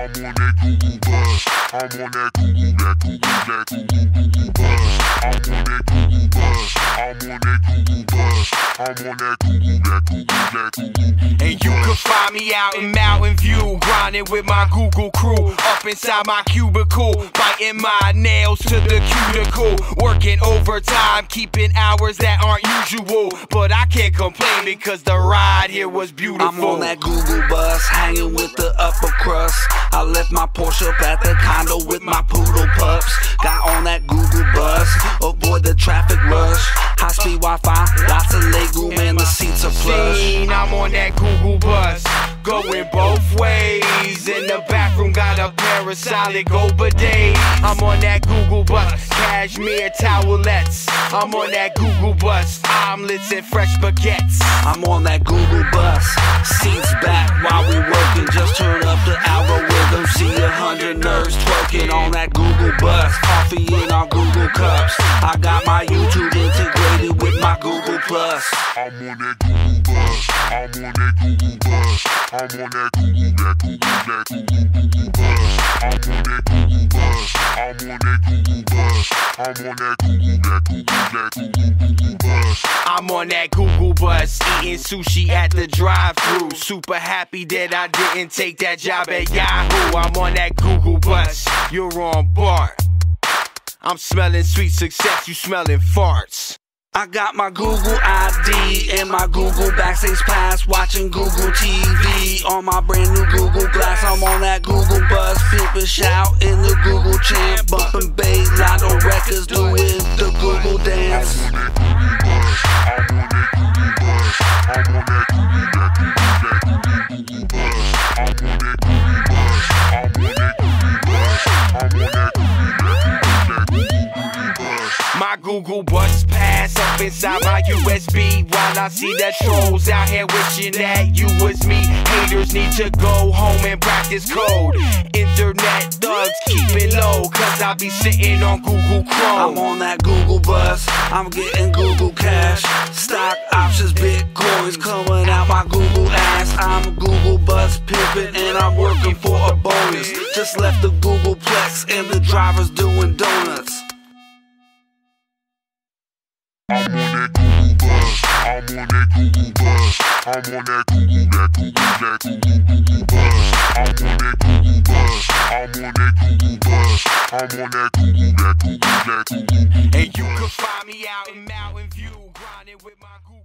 on that Google bus. I'm on that Google, that Google, that Google I'm on that Google, that Google, that Google, And you can find me out in Mountain View, grinding with my Google crew, up inside my cubicle, biting my nails to the cuticle, working overtime, keeping hours that aren't usual. But I can't complain because the ride here was beautiful. I'm on that Google bus, hanging with the upper crust. I left my Porsche up at the condo with my poodle pups. Got on that Google bus, avoid the traffic rush. High speed Wi Fi, lots of legroom, and the seats are plush. Scene, I'm on that Google bus, going both ways. In the bathroom, got a pair of solid gold bidets. I'm on that Google bus, cashmere towelettes. I'm on that Google bus, omelets and fresh baguettes. I'm on that Google bus, seats back while we working. Just turn up the algorithm, see a hundred nerds twerking on that Google bus. Coffee in our Google cups. I got my YouTube integrated Plus. I'm on that Google bus. I'm on that Google bus. I'm on that Google, that Google, that Google, Google bus. I'm on that Google bus. I'm on that Google bus. I'm on that Google, that Google, that Google, Google bus. I'm on that Google bus, eating sushi at the drive-thru. Super happy that I didn't take that job at Yahoo. I'm on that Google bus, you're on BART. I'm smelling sweet success, you smelling farts. I got my Google ID and my Google Backstage Pass, watching Google TV on my brand new Google Glass. I'm on that Google bus, pimpin' shout in the Google chant, Google bus pass up inside my USB while I see that trolls out here wishing that you was me. Haters need to go home and practice code. Internet thugs keep it low, cause I be sitting on Google Chrome. I'm on that Google bus, I'm getting Google cash. Stock options, bitcoins coming out my Google ass. I'm a Google bus pimping and I'm working for a bonus. Just left the Googleplex and the driver's doing donuts. On that Google bus. I'm on that Google, that Google, that Google, Google bus. I'm on that Google bus. I'm on that Google bus. I'm on that Google, that Google, that Google, Google And you can find me out in Mountain View, grinding with my Google.